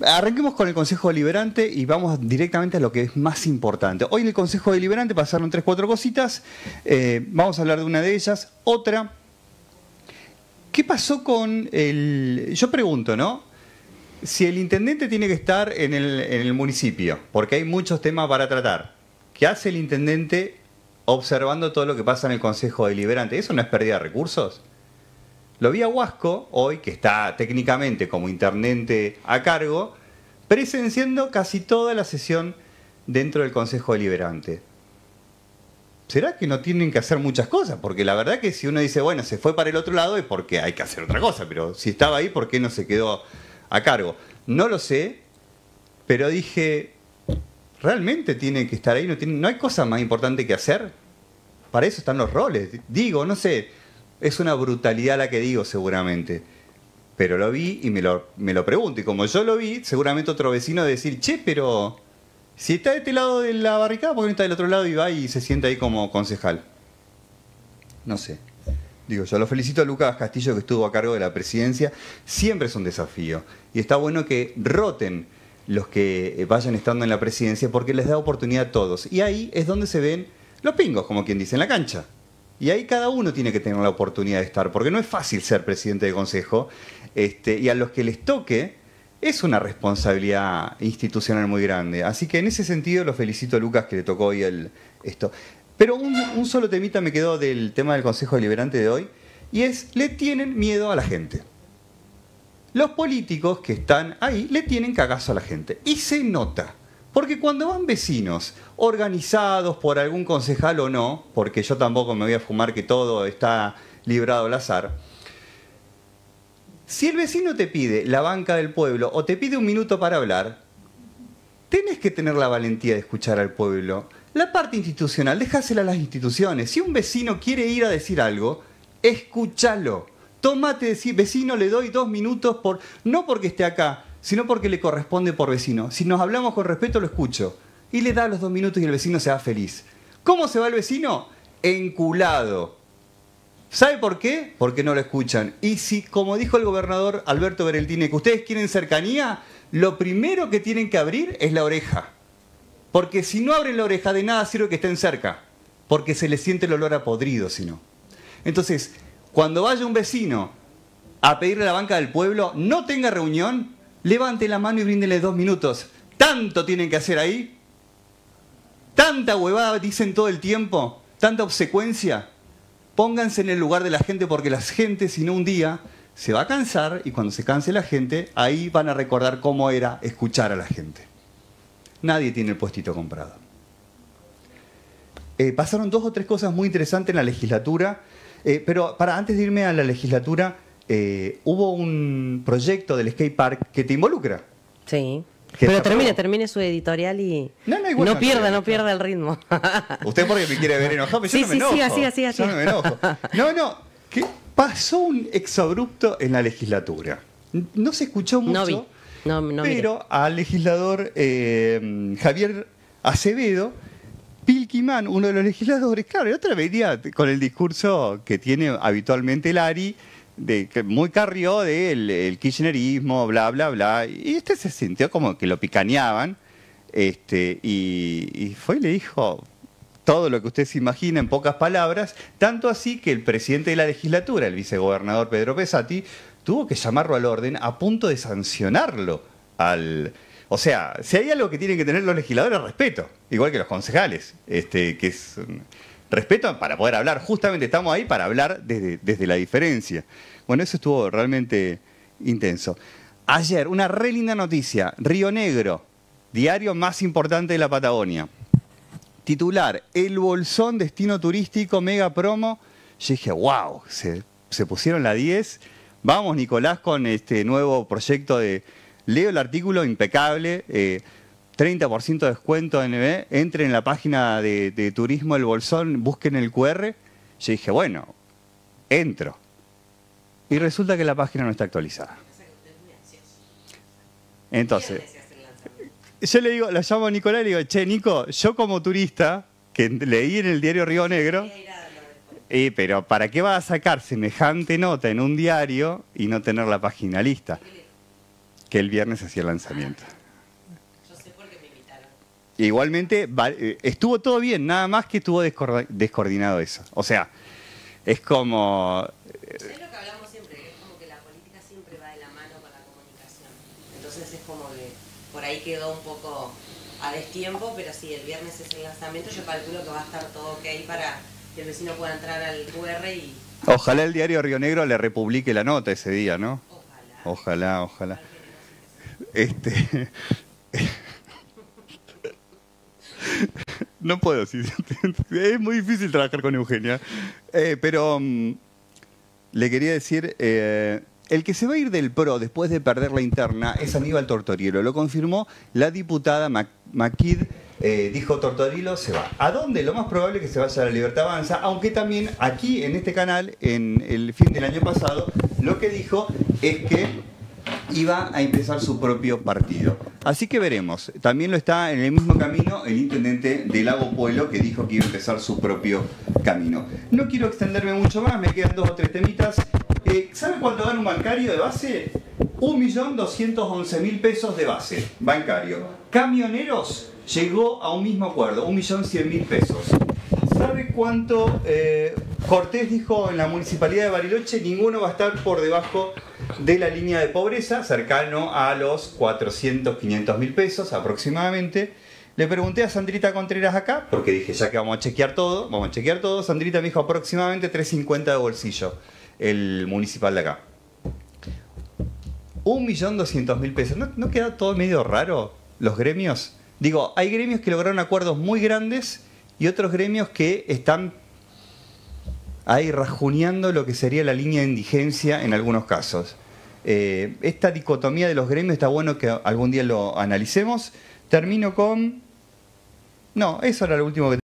Arranquemos con el Consejo Deliberante y vamos directamente a lo que es más importante. Hoy en el Consejo Deliberante pasaron tres, cuatro cositas. Eh, vamos a hablar de una de ellas. Otra, ¿qué pasó con el... Yo pregunto, ¿no? Si el intendente tiene que estar en el, en el municipio, porque hay muchos temas para tratar, ¿qué hace el intendente observando todo lo que pasa en el Consejo Deliberante? ¿Eso no es pérdida de recursos? Lo vi a Huasco hoy, que está técnicamente como intendente a cargo, presenciando casi toda la sesión dentro del Consejo Deliberante. ¿Será que no tienen que hacer muchas cosas? Porque la verdad que si uno dice, bueno, se fue para el otro lado es porque hay que hacer otra cosa, pero si estaba ahí, ¿por qué no se quedó a cargo? No lo sé, pero dije, ¿realmente tiene que estar ahí? ¿No, tiene, ¿no hay cosa más importante que hacer? Para eso están los roles. Digo, no sé, es una brutalidad la que digo seguramente. Pero lo vi y me lo, me lo pregunto. Y como yo lo vi, seguramente otro vecino de decir, che, pero si está de este lado de la barricada, ¿por qué no está del otro lado y va y se sienta ahí como concejal? No sé. Digo, yo lo felicito a Lucas Castillo que estuvo a cargo de la presidencia. Siempre es un desafío. Y está bueno que roten los que vayan estando en la presidencia porque les da oportunidad a todos. Y ahí es donde se ven los pingos, como quien dice, en la cancha. Y ahí cada uno tiene que tener la oportunidad de estar, porque no es fácil ser presidente de consejo. Este, y a los que les toque, es una responsabilidad institucional muy grande. Así que en ese sentido lo felicito a Lucas que le tocó hoy el, esto. Pero un, un solo temita me quedó del tema del Consejo Deliberante de hoy, y es, le tienen miedo a la gente. Los políticos que están ahí le tienen cagazo a la gente. Y se nota. Porque cuando van vecinos organizados por algún concejal o no, porque yo tampoco me voy a fumar que todo está librado al azar, si el vecino te pide la banca del pueblo o te pide un minuto para hablar, tenés que tener la valentía de escuchar al pueblo. La parte institucional, déjasela a las instituciones. Si un vecino quiere ir a decir algo, escúchalo. Tómate, decir, vecino, le doy dos minutos por. No porque esté acá, sino porque le corresponde por vecino. Si nos hablamos con respeto, lo escucho. Y le da los dos minutos y el vecino se va feliz. ¿Cómo se va el vecino? Enculado. ¿Sabe por qué? Porque no lo escuchan. Y si, como dijo el gobernador Alberto Bereltine, que ustedes quieren cercanía, lo primero que tienen que abrir es la oreja. Porque si no abren la oreja, de nada sirve que estén cerca. Porque se les siente el olor a podrido, si no. Entonces, cuando vaya un vecino a pedirle la banca del pueblo, no tenga reunión, levante la mano y bríndele dos minutos. ¿Tanto tienen que hacer ahí? ¿Tanta huevada dicen todo el tiempo? ¿Tanta obsecuencia? Pónganse en el lugar de la gente porque la gente, si no un día, se va a cansar y cuando se canse la gente, ahí van a recordar cómo era escuchar a la gente. Nadie tiene el puestito comprado. Eh, pasaron dos o tres cosas muy interesantes en la legislatura, eh, pero para antes de irme a la legislatura, eh, hubo un proyecto del skate park que te involucra. Sí. Pero termine, termine su editorial y No, no, igual no no pierda, no pierda el ritmo. Usted porque me quiere ver enojado, pero Sí, yo no me sí, enojo. siga, siga, siga, Yo no me enojo. No, no, que pasó un exabrupto en la legislatura. No se escuchó mucho, No vi, no, no miré. pero al legislador eh, Javier Acevedo, Pilquimán, uno de los legisladores, claro, el otro venía con el discurso que tiene habitualmente el ARI, de, muy carrió del el kirchnerismo, bla, bla, bla, y este se sintió como que lo picaneaban, este, y, y fue y le dijo todo lo que usted se imagina en pocas palabras, tanto así que el presidente de la legislatura, el vicegobernador Pedro Pesati, tuvo que llamarlo al orden a punto de sancionarlo al... O sea, si hay algo que tienen que tener los legisladores, respeto, igual que los concejales, este, que es respeto para poder hablar. Justamente estamos ahí para hablar desde, desde la diferencia. Bueno, eso estuvo realmente intenso. Ayer, una re linda noticia. Río Negro, diario más importante de la Patagonia. Titular, El Bolsón, destino turístico, mega promo. Yo dije, wow, se, se pusieron la 10. Vamos, Nicolás, con este nuevo proyecto de... Leo el artículo, impecable. eh, 30% de descuento en eh, Entren en la página de, Turismo El Bolsón, busquen el QR. Yo dije, bueno, entro. Y resulta que la página no está actualizada. Entonces, yo le digo, lo llamo a Nicolás y le digo, che, Nico, yo como turista, que leí en el diario Río Negro, pero ¿para qué vas a sacar semejante nota en un diario y no tener la página lista? que el viernes hacía el lanzamiento. Yo sé por qué me invitaron. Igualmente, eh, estuvo todo bien, nada más que estuvo descoordinado eso. O sea, es como... Es lo que hablamos siempre, que es como que la política siempre va de la mano con la comunicación. Entonces es como que por ahí quedó un poco a destiempo, pero sí, el viernes es el lanzamiento, yo calculo que va a estar todo ok para que el vecino pueda entrar al QR y Ojalá el diario Río Negro le republique la nota ese día, ¿no? ojalá. Ojalá, ojalá. Este. No puedo, sí, es muy difícil trabajar con Eugenia. Eh, pero mm, le quería decir, eh, el que se va a ir del PRO después de perder la interna es Aníbal Tortorielo. Lo confirmó la diputada Mac- Maquid. eh, dijo Tortorielo se va. ¿A dónde? Lo más probable es que se vaya a la Libertad Avanza, aunque también aquí en este canal, en el fin del año pasado, lo que dijo es que iba a empezar su propio partido. Así que veremos. También lo está en el mismo camino el intendente de Lago Pueblo que dijo que iba a empezar su propio camino. No quiero extenderme mucho más, me quedan dos o tres temitas. Eh, ¿Sabe cuánto gana un bancario de base? 1.211.000 pesos de base bancario. Camioneros llegó a un mismo acuerdo, 1.100.000 pesos. ¿Sabe cuánto eh, Cortés dijo en la municipalidad de Bariloche? Ninguno va a estar por debajo de la línea de pobreza, cercano a los 400, 500 mil pesos aproximadamente. Le pregunté a Sandrita Contreras acá, porque dije, ya que vamos a chequear todo, vamos a chequear todo. Sandrita me dijo aproximadamente 350 de bolsillo, el municipal de acá. 1.200.000 pesos. ¿No, ¿No queda todo medio raro los gremios? Digo, hay gremios que lograron acuerdos muy grandes y otros gremios que están ahí rajuneando lo que sería la línea de indigencia en algunos casos. Eh, esta dicotomía de los gremios está bueno que algún día lo analicemos. Termino con... No, eso era lo último que